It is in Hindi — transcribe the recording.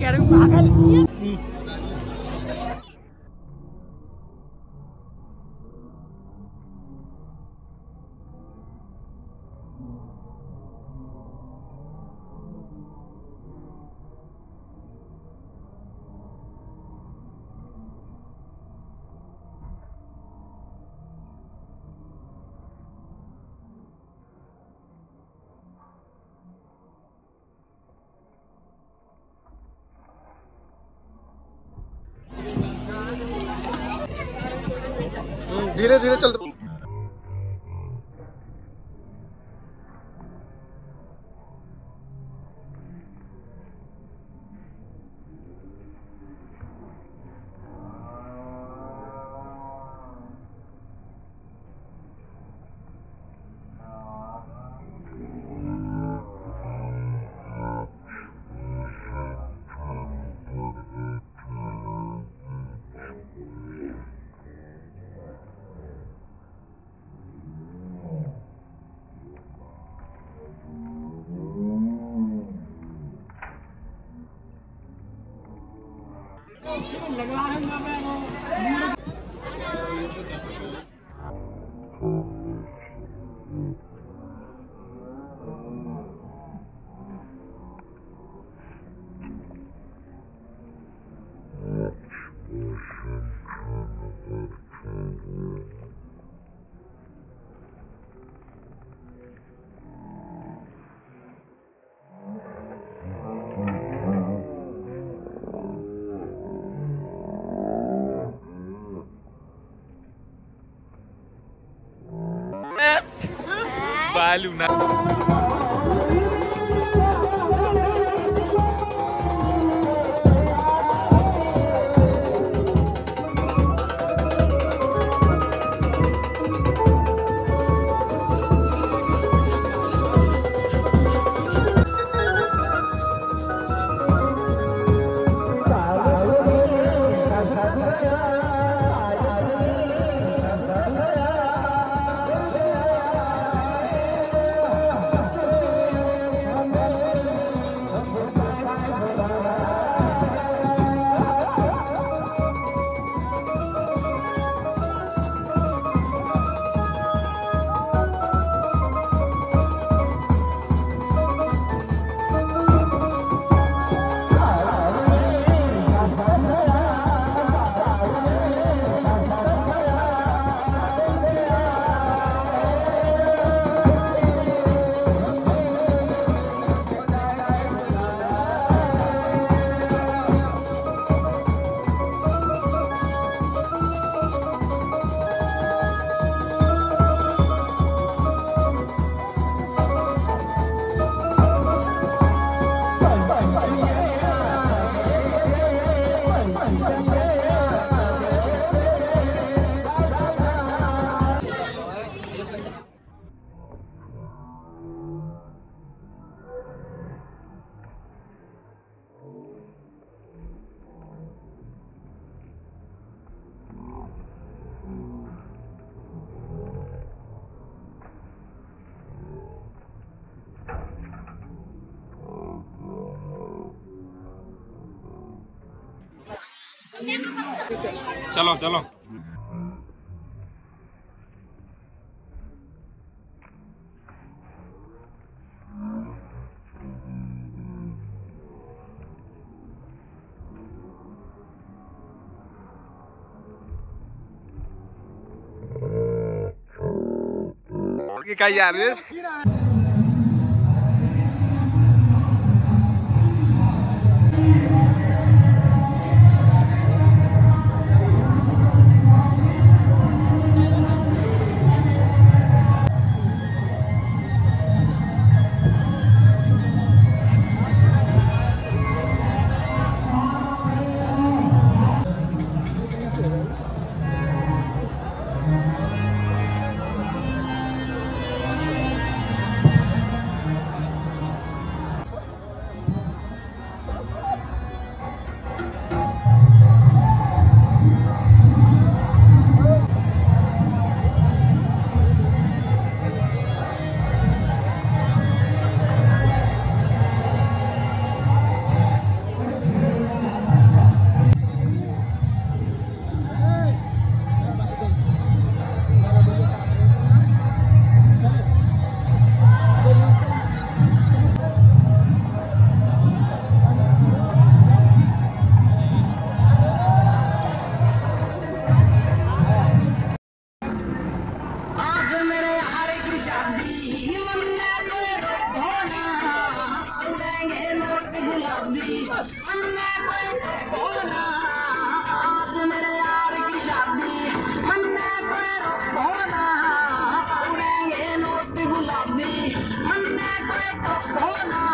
कह रहे हो पागल। धीरे धीरे चलते लगा Vale, una. चलो चलो ¿Qué callar, ¿ves? गुलाबी हमने कोई आज मेरे यार की शादी उड़ेंगे नोट गुलाबी हमने कोई